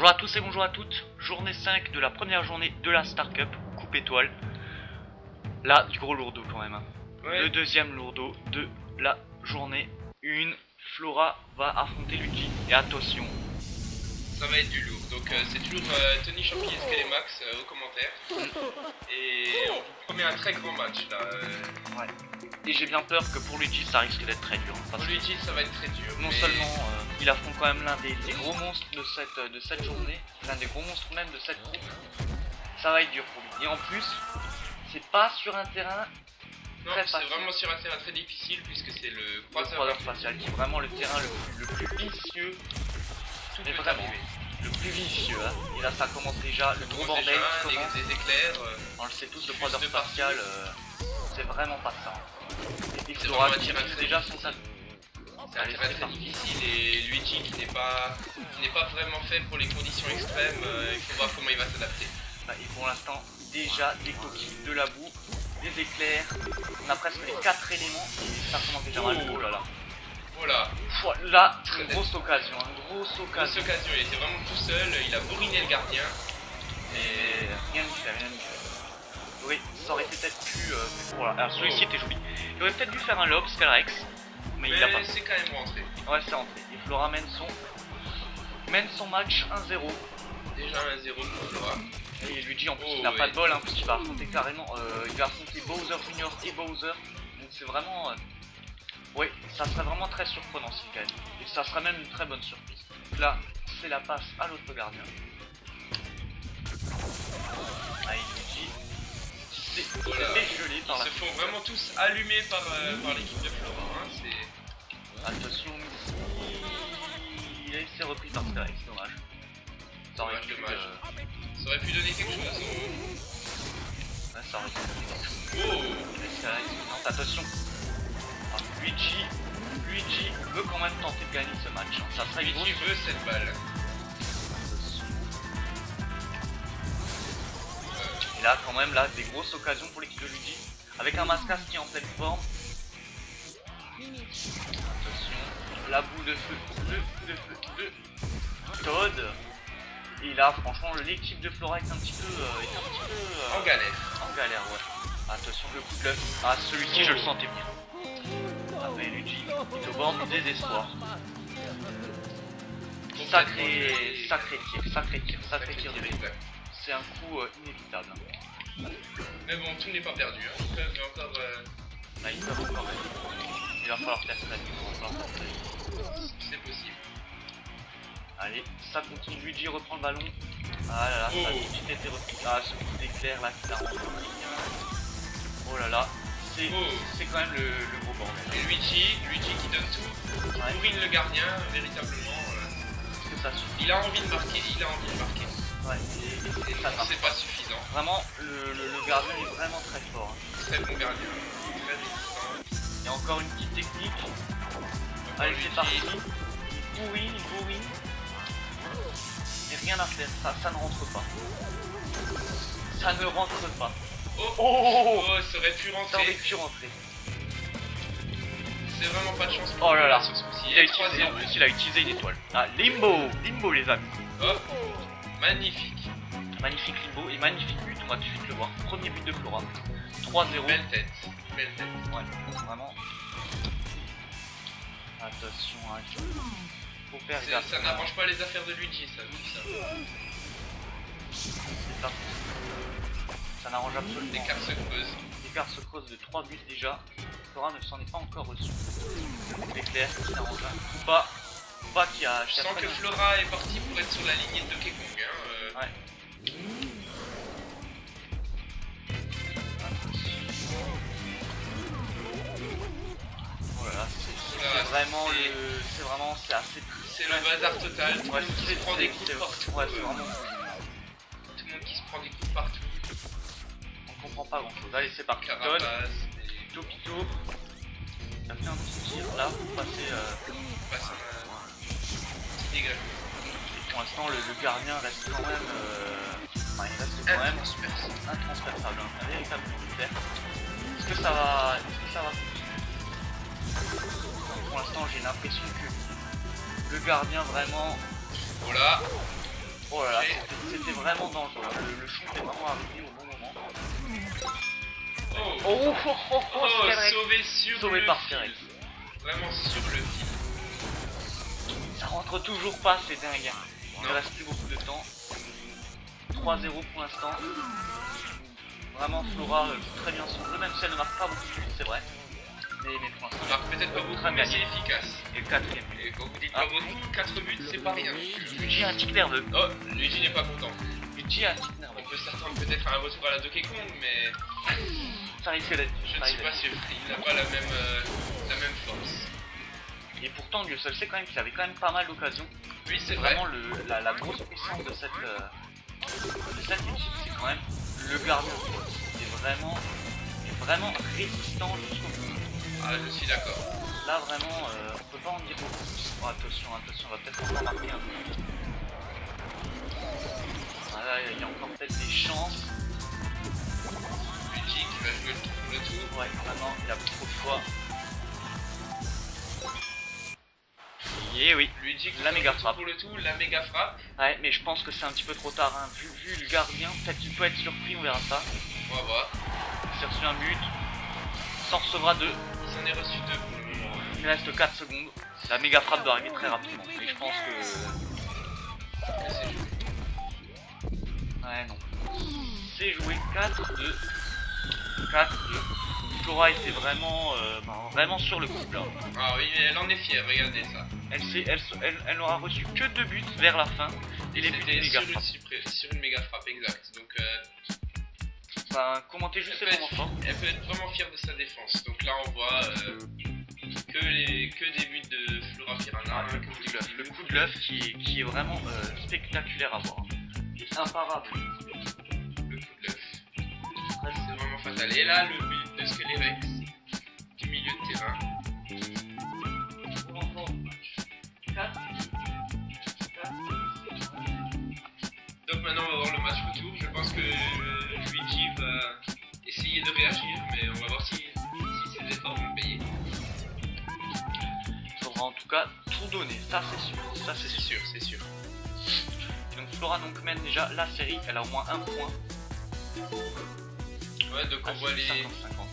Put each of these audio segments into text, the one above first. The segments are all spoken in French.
Bonjour à tous et bonjour à toutes. Journée 5 de la première journée de la Star Cup, coupe étoile. Là, du gros lourdeau quand même. hein. Ouais. Le deuxième lourdeau de la journée. Une Flora va affronter Luigi. Et attention, Ça va être du lourd. Donc euh, c'est toujours euh, Tony Champier et Max euh, aux commentaires. Et on vous promet un très grand match là. Euh, et j'ai bien peur que pour Luigi ça risque d'être très dur. Parce pour Luigi ça va être très dur. non mais seulement euh, il affronte quand même l'un des, des gros monstres de cette, euh, de cette journée, l'un des gros monstres même de cette coupe, ça va être dur pour lui. Et en plus, c'est pas sur un terrain Non, c'est vraiment sur un terrain très difficile puisque c'est le le croiseur. spatial qui est vraiment le terrain le, le plus vicieux, Tout mais vraiment. Le plus vicieux. hein. Et là ça commence déjà, le gros bordel déjà, des, commence. des éclairs. euh, On le sait tous, le croiseur spatial, euh, c'est vraiment pas ça. Qui déjà sac. C'est un terrain très difficile et Luigi qui n'est pas, qui n'est pas vraiment fait pour les conditions extrêmes. euh, il faut voir comment il va s'adapter. Bah, et pour l'instant, déjà des coquilles, de la boue, des éclairs. On a presque les quatre éléments et ça commence déjà mal. Oh. Oh là là. Pouah, Là, Très grosse occasion, une grosse Grosse occasion. occasion, il était vraiment tout seul, il a bourriné le gardien. Et rien ne fait, rien ne fait. Oui, ça aurait été peut-être plus. Euh, voilà. Alors celui-ci était joli. Il aurait peut-être dû faire un lob, Skyrex. Mais, Mais il l'a pas. c'est quand même rentré. Ouais, c'est rentré. Et Flora mène son, mène son match 1-0. Déjà un 0 pour Flora. Et Luigi en plus Oh, il n'a pas de bol hein, parce qu'il va affronter carrément. euh, il va affronter Bowser Junior et Bowser. Donc c'est vraiment. euh, Oui, ça serait vraiment très surprenant s'il gagne. Et ça serait même une très bonne surprise. Donc là, c'est la passe à l'autre gardien. Allez Luigi. C'est Voilà. c'est gelé Ils par la se font vraiment tous allumés par, euh, par l'équipe de Flora. hein, c'est- Attention, il a été repris par Skyrex, dommage. Ça aurait pu, dommage. euh, Ça aurait pu donner quelque chose. ouais, ça aurait pu donner quelque chose. Oh c'est attention. Luigi, Luigi veut quand même tenter de gagner ce match. hein. Ça serait Luigi grosse veut cette balle. Et là, quand même, là, des grosses occasions pour l'équipe de Luigi. Avec un Mascas qui est en pleine forme. Attention, la boule de feu, le coup de feu de Todd. Et là, franchement, l'équipe de Flora est un petit peu, euh, est un petit peu euh, En galère. en galère, ouais. Attention, le coup de l'œuf. Ah, celui-ci, je le sentais bien. Luigi est au bord du désespoir. Sacré, sacré tir, sacré tir, sacré tir de. C'est un coup euh, inévitable. Mais bon, tout n'est pas perdu. Hein. Encore. euh, peuvent encore. Il va falloir faire ça, il va falloir faire ça. C'est possible. Allez, ça continue. Luigi reprend le ballon. Ah là là, ça a été repris. Ah, ce coup d'éclair là qui. Oh là là, c'est c'est quand même le, le gros bordel. Et Luigi, Luigi qui donne tout, Ouais, bourrine le gardien, véritablement. euh, est-ce que ça suffit Il a envie de marquer, il a envie de marquer. Ouais, et, et. C'est pas suffisant. Vraiment, le, le, le gardien est vraiment très fort. hein. Très bon gardien. Très résistant. Il y a encore une petite technique. Allez, c'est parti. Il bourrine, il bourrine. Mais rien à faire, ça, ça ne rentre pas. Ça ne rentre pas. Oh, Oh, oh, ça aurait pu Ça aurait rentrer. pu rentrer. C'est vraiment pas de chance pour Oh là lui, là. sur ce coup-ci. Il a utilisé, en 3-0. plus, il a utilisé une étoile. Ah, Limbo Limbo, les amis. Hop. Magnifique. Magnifique Limbo et magnifique but, on va tout de suite le voir. Premier but de Flora. 3-0. Belle tête. Belle tête. Ouais, vraiment. Attention, hein, il faut faire gaffe. Ça n'arrange pas les affaires de Luigi, ça. C'est ça. Ça n'arrange absolument L'écart se creuse. L'écart se creuse de 3 buts déjà. Flora ne s'en est pas encore reçu. L'éclair qui n'arrange pas. Pas qui a. Je sens que Flora est partie pour être sur la lignée de Donkey Kong. Hein. euh, Ouais. Voilà, c'est c'est vraiment c'est- le. C'est vraiment. C'est assez. C'est le bazar total. Tout le monde qui c'est se prend c'est- des coups c'est- partout. Ouais, c'est vraiment. Tout le monde qui se prend des coups partout. On comprend pas grand chose. Allez, c'est parti. Todd, Carapace, et Topito. Il a fait un petit tir là pour passer. euh, passe un et pour l'instant, le, le gardien reste quand même. euh, Enfin, il reste quand même Intransperçable. Un véritable militaire. Est-ce que ça va. Est-ce que ça va Pour l'instant, j'ai l'impression que le gardien vraiment Voilà. Oh là là, c'était- vraiment dangereux. Le, le chou est vraiment arrivé. Oh, Oh, oh, oh, oh, Oh, sauvé sur Sauvé le par fil. Vraiment sur le fil. Ça rentre toujours pas, c'est dingue. hein. Il ne reste plus beaucoup de temps. 3-0 pour l'instant. Vraiment, Flora euh, joue très bien son jeu, même si elle ne marque pas beaucoup de buts, c'est vrai. Mais, mais pour l'instant, marque peut-être pas beaucoup, mais c'est efficace. et le quatrième. Et quand vous dites Ah. pas beaucoup, 4 buts, c'est pas rien. Luigi a un tic nerveux. Oh, Luigi n'est pas content. Luigi a un tic nerveux. On peut s'attendre peut-être à un retour à la Donkey Kong, mais Ça risque d'être. je ne risque pas sûr. Il n'a pas la même, euh, la même force. Et pourtant, Dieu seul sait quand même qu'il avait quand même pas mal d'occasions. Oui, c'est vrai. vraiment le, la, la grosse puissance de cette, euh, de cette équipe, c'est quand même le gardien. C'est vraiment, il est vraiment résistant jusqu'au bout. Ah, je suis d'accord. Là, vraiment, euh, on peut pas en dire beaucoup plus. Oh, attention, attention, on va peut-être encore marquer un peu. Ah, là, il y a encore peut-être des chances. Va jouer le, le tour. Ouais, maintenant, il a trop de choix. Et oui. Luigi qui La fait méga le frappe. pour le tout, la méga frappe. Ouais, mais je pense que c'est un petit peu trop tard. Hein. Vu, vu le gardien, peut-être qu'il peut être surpris, on verra ça. On va voir. Il s'est reçu un but. S'en recevra deux. Il s'en est reçu deux pour le moment. Il reste 4 secondes. La méga frappe doit arriver très rapidement. Et je pense que. Que c'est joué. Ouais, non. C'est joué 4-2. 4-2. Flora était vraiment, euh, ben, vraiment sur le coup là. Ah oui, mais elle en est fière, regardez ça. Elle, elle, se- elle, elle n'aura reçu que deux buts vers la fin. Et les buts des méga sur, une sur une méga frappe, exact. Donc euh, Enfin, commentez juste elle, moments forts. elle peut être vraiment fière de sa défense. Donc là, on voit euh, que, les, que des buts de Flora Piranha. Ah, le coup de l'œuf. Le coup de l'œuf qui, est- qui est vraiment euh, spectaculaire à voir. C'est imparable. Fatal. Et là, le but de Skelerex du milieu de terrain. Moment fort du match. 4. Donc maintenant, on va voir le match retour. Je pense que Luigi va essayer de réagir, mais on va voir si, si ses efforts vont payer. Il faudra en tout cas tout donner. Ça, c'est sûr. Ça, c'est sûr. sûr, c'est sûr. Donc Flora donc mène déjà la série. Elle a au moins un point. Ouais, donc on Ah, voit les. 50-50,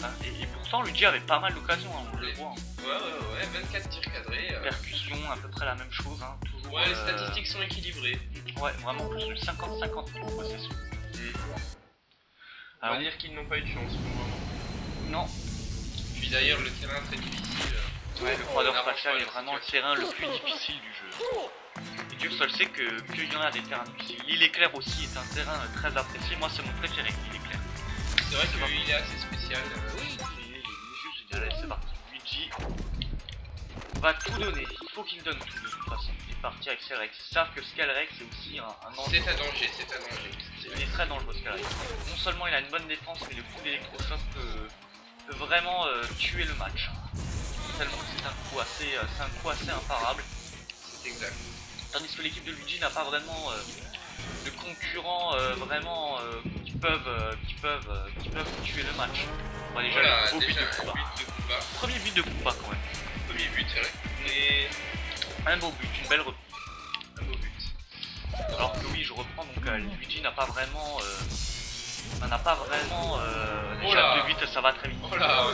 hein. et, et pourtant, Luigi avait pas mal d'occasions, hein, on le voit. hein. Ouais, ouais, ouais, 24 tirs cadrés. euh. Percussion, à peu près la même chose. Hein. Toujours, Ouais, les euh, statistiques sont équilibrées. Ouais, vraiment plus de 50-50 pour possession. On va dire qu'ils n'ont pas eu de chance pour le moment. non, Puis d'ailleurs, le terrain très difficile. euh, ouais, le croiseur pas est vraiment le terrain le plus difficile du jeu. Et Dieu seul sait que qu'il y en a des terrains difficiles. L'île éclair aussi est un terrain euh, très apprécié. Moi, c'est mon préféré, l'île éclair. C'est vrai qu'il est assez spécial. euh. Oui, il est juste génial. Allez, c'est parti. Luigi va tout donner. Il faut qu'il donne tout de toute façon. Il est parti avec Skelrex. Ils savent que Skelrex est aussi un, un danger. C'est à danger, c'est à danger. Il est très dangereux Skelrex. Non seulement il a une bonne défense, mais le coup d'électrochoc peut, peut vraiment euh, tuer le match. Tellement que c'est un coup assez, euh, c'est un coup assez imparable. C'est exact. Tandis que l'équipe de Luigi n'a pas vraiment euh, de concurrents euh, vraiment euh, peuvent, euh, qui peuvent, euh, qui peuvent tuer le match. On voit déjà Voilà, le beau but de but Kuba. Premier but de Kuba quand même. Premier but, c'est vrai. Et Un beau but, une belle reprise. un beau but. Alors que oui, je reprends, donc euh, Luigi n'a pas vraiment... Euh, enfin, n'a pas vraiment... Euh, Oh déjà deux buts, ça va très vite. Oh là,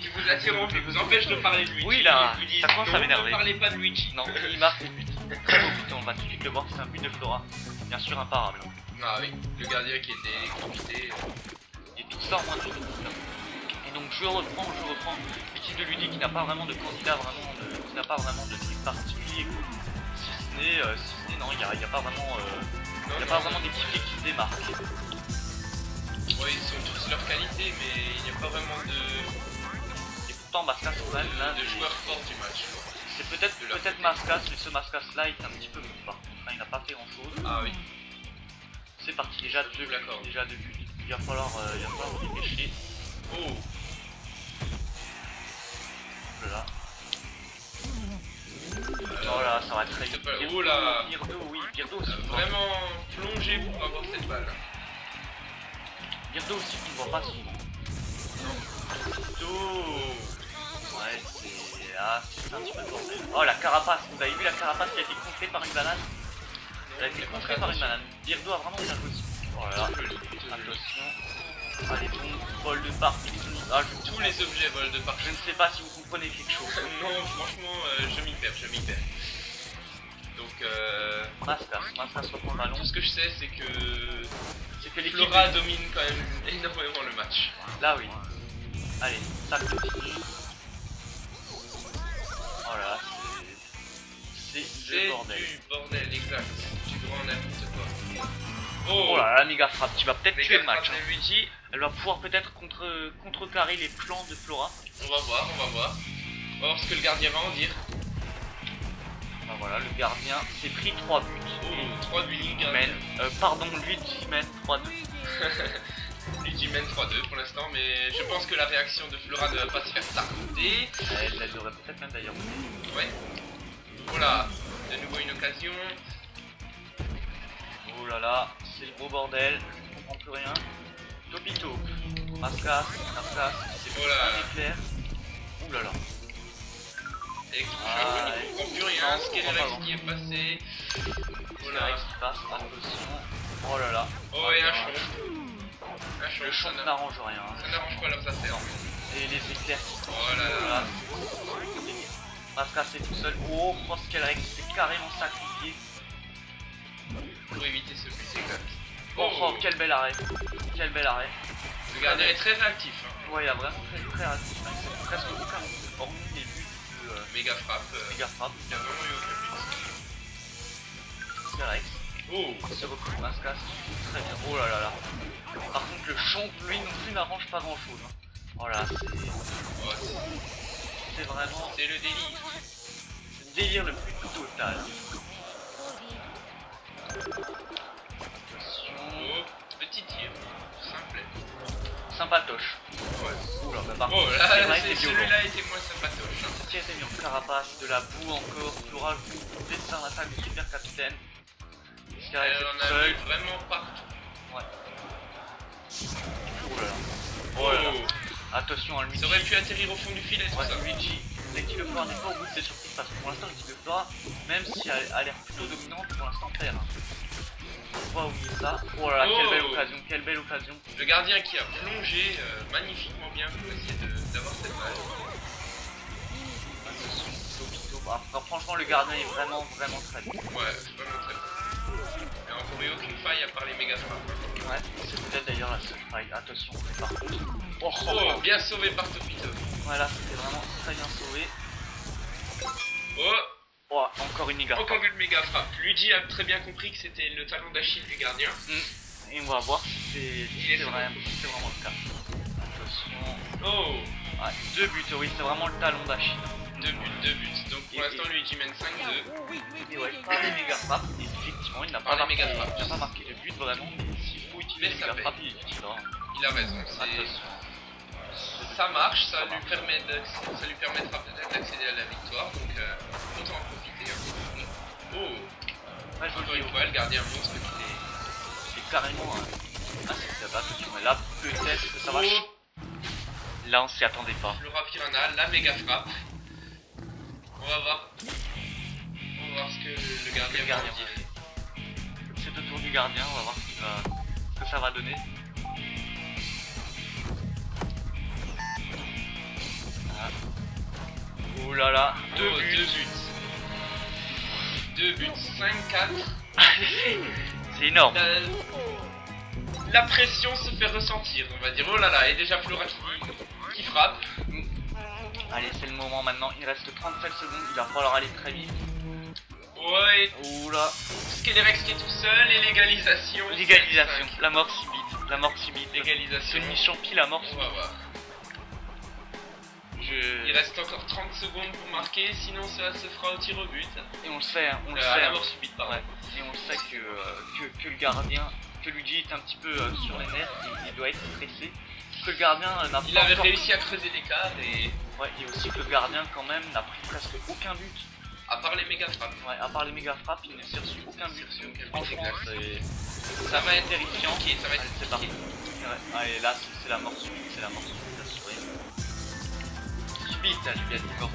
il vous en il vous empêche de parler de Luigi. Oui, là, Il vous dit, ça commence à m'énerver. Ne parlez pas de Luigi. Non, il marque le but. Très beau but, on va tout de suite le voir, c'est un but de Flora. Bien sûr imparable. Ah oui, le gardien qui était électrocuté. Et tout ça en moins de deux minutes. Et donc je reprends, je reprends l'équipe de Luigi qui n'a pas vraiment de candidat, vraiment de, qui n'a pas vraiment de truc particulier. Si ce n'est, euh, si ce n'est, non, il n'y a, pas vraiment, euh, il y a pas vraiment d'équipier qui se démarque. Ouais, ils ont tous leur qualité, mais il n'y a pas vraiment de, Et pourtant Mascas quand même l'un de des joueurs forts du match. C'est peut-être côté. Mascas, mais ce Mascas là est un petit peu mou par contre. Il n'a pas fait grand chose. Ah oui, C'est parti déjà l'accorde. déjà deux buts. Il va falloir, euh, il va falloir dépêcher. oh, Là. Oh là, ça va très vite. oh là. Birdo, oui, Birdo aussi. vraiment plongé pour avoir cette balle. Birdo aussi, tu ne vois pas souvent. Birdo. Ouais, c'est. Ah, c'est un petit peu bordel. Oh, la carapace. Vous avez vu la carapace qui a été contrée par une banane? Elle a été contrée par une banane. Birdo a vraiment bien joué. Oh là là, attention. Allez, bon, vol de partout. Ah, je, Tous les objets volent de partout. je ne sais pas si vous comprenez quelque chose. Non, franchement, euh, je m'y perds, je m'y perds. Donc, euh, Mascas, Mascas reprend le ballon. tout ce que je sais, c'est que C'est que l'équipe. Flora domine quand même énormément le match. Là, oui. Allez, ça continue. Oh là là, c'est. C'est C'est le bordel. du bordel, exact. N'importe quoi. Oh là là, méga frappe, tu vas peut-être tuer le match. hein. Elle va pouvoir peut-être contre, contrecarrer les plans de Flora. On va voir, on va voir. On va voir ce que le gardien va en dire. Bah voilà, le gardien s'est pris 3 buts. Oh, 3 buts, mène, euh, pardon, Luigi mène 3-2. Luigi mène 3-2 pour l'instant, mais je pense que la réaction de Flora ne va pas se faire tarder. Elle, elle devrait peut-être même d'ailleurs. Ouais. Voilà, de nouveau une occasion. Oh là là, c'est le gros bordel, je comprends plus rien. Topito, Mascas, Mascas, c'est Oh là. un éclair. Ouh là là. Et Ah, je ne comprends plus rien. qui est passé. Voilà, Voilà. qui passe, attention. Oh là là. Oh, et un chon. Chon, Le n'a- n'arrange rien. ça n'arrange pas leurs affaires. Et les éclairs qui sont Oh là là. Mascas c'est tout seul. Oh, Froskelrex s'est carrément sacrifié. Pour éviter ce but exact. Oh, oh, quel bel arrêt. Quel bel arrêt. Le gardien est très réactif. Hein. Ouais, il a vraiment fait très rapide. C'est presque aucun but, hormis les buts de euh, Méga frappe. euh, méga frappe. Il a vraiment eu aucun but. Oh Se retrouve Mascas. Très bien. Oh là là là. Par contre, le champ, lui non plus, n'arrange pas grand chose. Oh là, c'est Oh, c'est- c'est vraiment C'est le délire. le délire le plus total. Petit tir. Simple. Sympatoche. Ouais. Oula, bah par contre, celui-là était moins sympatoche. hein. Ce tir était mis en carapace, de la boue encore, dessin l'attaque du super capitaine. En tout a seul. vraiment partout. Ouais. Là. Oh, Oh là là. Attention à Luigi. Ça aurait pu atterrir au fond du filet tout Ouais, ça. Luigi, l'équipe de Flora n'est pas au bout de ses surprises parce que pour l'instant l'équipe de Flora, même si elle a l'air plutôt dominante, pour l'instant perd. Faut pas oublier ça. Oh là là, quelle Oh. belle occasion, quelle belle occasion. Le gardien qui a plongé euh, magnifiquement bien pour essayer d'avoir cette balle. Enfin, franchement, le gardien est vraiment, vraiment très bon. Ouais, c'est vraiment très bon. Il n'y a encore eu aucune faille à part les méga frappes. Ouais, c'est peut-être d'ailleurs la seule faille. Attention, par contre. Oh, oh. bien sauvé par Topito. Voilà, c'était vraiment très bien sauvé. Oh, Oh, encore une méga encore une méga frappe. Luigi a très bien compris que c'était le talon d'Achille du gardien. Et on va voir si c'est si vraiment, si vraiment le cas. Attention. Oh, Ouais, deux buts, oui, c'est vraiment le talon d'Achille. deux buts, deux buts. Donc pour l'instant, Luigi mène 5-2. Et ouais, pas les méga frappes. Et effectivement, il n'a Pas pas, marqué, il n'a pas marqué de but vraiment. Mais s'il faut utiliser Mais les ça méga frappes, il. Il a raison. c'est- Attention. Ça marche, ça, lui, permet ça lui permettra peut-être d'accéder à la victoire. Donc euh, autant en profiter. hein. Oh, Ouais, encore une fois, le gardien montre qu'il est. c'est carrément un. Ah, c'est ça va. Mais là, peut-être que ça va. Oh, Là, on s'y attendait pas. Flora Piranha, la méga frappe. On va voir. On va voir ce que le gardien Le va gardien. en dire. C'est au tour du gardien, on va voir va- ce que ça va donner. Ouh là là, deux Oh, buts. deux buts. Deux buts, 5-4. C'est énorme. La... la pression se fait ressentir, on va dire. Oh là là, et déjà Flora qui, qui frappe. Allez, c'est le moment maintenant. Il reste 37 secondes. Il va falloir aller très vite. Ouais, Ouh là. Skellerex qui est tout seul et l'égalisation. Légalisation. 5-5. La mort subite. La mort subite. C'est Légalisation. une mission pile à mort On subite. va voir. Je... Il reste encore 30 secondes pour marquer, sinon ça se fera au tir au but. Et on le sait, hein, on le Euh, sait. à la mort subite, pardon. Ouais. Et on le sait que, euh, que, que le gardien, que Luigi est un petit peu euh, sur les nerfs, il, il doit être stressé. Que le gardien n'a Il pas avait encore- réussi à creuser l'écart et Ouais, et aussi que le gardien quand même n'a pris presque aucun but. à part les méga frappes. Ouais, à part les méga frappes, il ne s'est reçu aucun but. Franchement, exact. c'est... Ça va être terrifiant. Ça va être c'est parti. Ouais, allez, là, c'est c'est la mort subite, c'est la mort subite, Juliette Igor.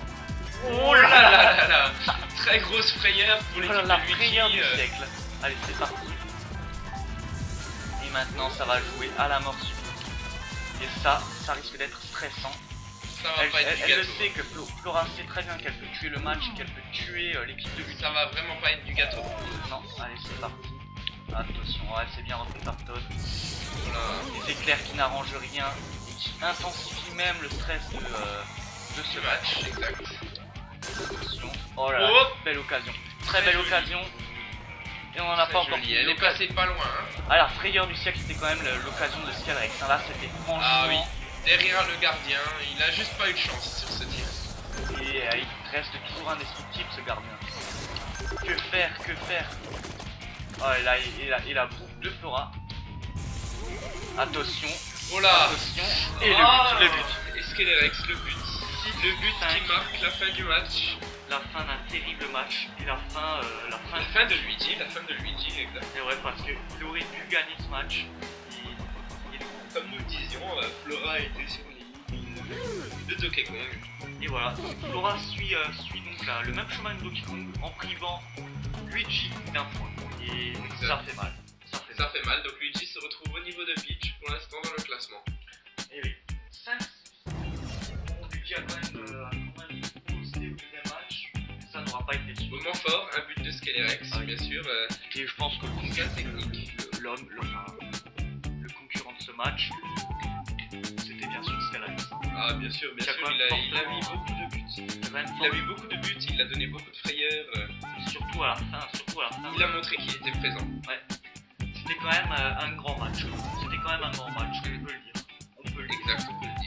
Oh là là là là Très grosse frayeur pour Oh l'équipe la Luigi. prière du euh, siècle. Allez, c'est parti. Et maintenant, ça va jouer à la mort subite. Et ça, ça risque d'être stressant. Ça va Elle, pas être elle- du elle le gâteau. sait que Flo- Flora sait très bien qu'elle peut tuer le match, qu'elle peut tuer euh, l'équipe de lutte. Ça va vraiment pas être du gâteau. Non, allez, c'est parti. Attention, ouais, c'est bien repris par Todd. Voilà. Des éclairs qui n'arrangent rien et qui intensifient même le stress de, euh, de ce match. exact. Attention. Oh là là, Oh belle occasion. Très belle joli. occasion. Et on en a pas encore Elle est passée pas loin. Hein. Alors, frayeur du siècle, c'était quand même l'occasion de Scalrex. hein. Là, c'était franchement. Ah oui. Derrière le gardien, il a juste pas eu de chance sur ce tir. Et euh, il reste toujours indestructible ce gardien. Que faire, que faire? Oh et là, et la, et la boucle de Flora. Attention, Oh là attention. Et Ah le but, le but. Le but. Le but Cinq. qui marque la fin du match. La fin d'un terrible match. Et la fin, euh, la fin. La fin de Luigi, la fin de Luigi, exact. C'est vrai parce qu'il aurait pu gagner ce match. Il- il- Comme nous le disions, euh, Flora était sur les lignes de Donkey Kong. Et voilà, Flora suit, euh, suit donc là, le même chemin que Donkey Kong en privant Luigi d'un point. Et ça fait mal. Ça fait Ça mal. fait mal, donc Luigi se retrouve au niveau de Peach pour l'instant dans le classement. A quand même, euh, a quand même boosté au deuxième match. Ça n'aura pas été. Moment fort, un but de Skelerex, Ah oui. bien sûr. euh, Et je pense que le concurrent, technique. l'homme, le, enfin, le concurrent de ce match, c'était bien sûr Scalax. Ah, bien sûr, bien sûr, il a, il a mis beaucoup de buts. Même Il a mis beaucoup de buts, il a donné beaucoup de frayeur. euh, surtout à la fin, surtout à la fin. Il a montré qu'il était présent. C'était quand même euh, un grand match. C'était quand même un grand match, on peut le dire. On peut le dire. Exact, on peut le dire.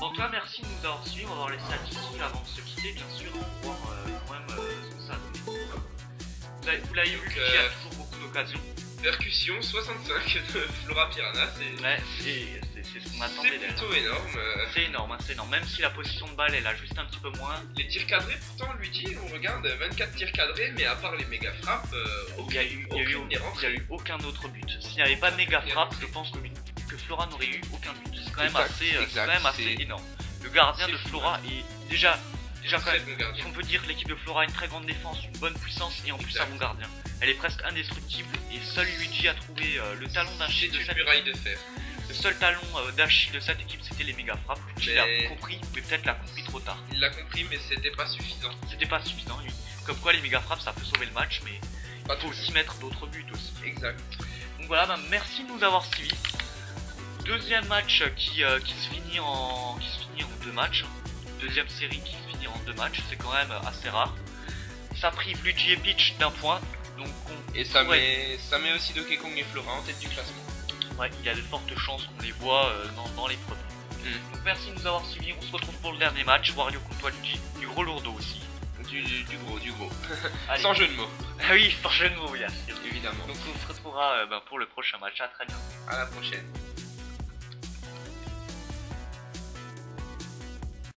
En tout cas, merci de nous avoir suivis. On va voir les statistiques avant de se quitter, bien sûr, pour voir euh, quand même euh, ça. Vous l'avez- vu, il y a euh, toujours beaucoup d'occasions. Percussion 65 de Flora Piranha, c'est Ouais, c'est c'est ce qu'on c'est attendait d'elle. plutôt énorme. euh, C'est énorme, hein, c'est énorme. Même si la position de balle, elle a juste un petit peu moins. Les tirs cadrés, pourtant, Luigi, on regarde 24 tirs cadrés, mais à part les méga frappes, euh, Il y a a eu, a aucun autre but. S'il n'y avait pas de méga frappe, je pense que, que Flora n'aurait eu aucun but. C'est quand même Exact, assez, euh, c'est exact, quand même assez c'est- énorme. Le gardien de fou, Flora est déjà, déjà quand même. On peut dire que l'équipe de Flora a une très grande défense, une bonne puissance et en plus un bon gardien. Elle est presque indestructible et seul Luigi a trouvé euh, le talon d'Achille de cette muraille de fer. Le seul talon euh, d'Achille de cette équipe c'était les méga frappes. Luigi l'a compris, mais peut-être l'a compris trop tard. Il l'a compris, mais c'était pas suffisant. C'était pas suffisant. lui. Comme quoi les méga frappes ça peut sauver le match, mais il faut aussi mettre d'autres buts aussi. Exact. Donc voilà, bah, merci de nous avoir suivis. Deuxième match qui, euh, qui se finit en qui se finit en deux matchs. Deuxième série qui se finit en deux matchs, c'est quand même assez rare. Ça prive Luigi et Peach d'un point, donc on- Et ça, met, ça met aussi Donkey Kong et Flora en tête du classement. ouais, il y a de fortes chances qu'on les voit euh, dans, dans les premiers. Mm. Donc merci de nous avoir suivis, on se retrouve pour le dernier match, Wario contre Luigi, du gros lourdeau aussi. Du, du gros, du gros. Sans jeu de mots, Ah oui, sans jeu de mots, bien sûr. évidemment. Donc on se retrouvera euh, ben, pour le prochain match, à très bientôt. À la prochaine.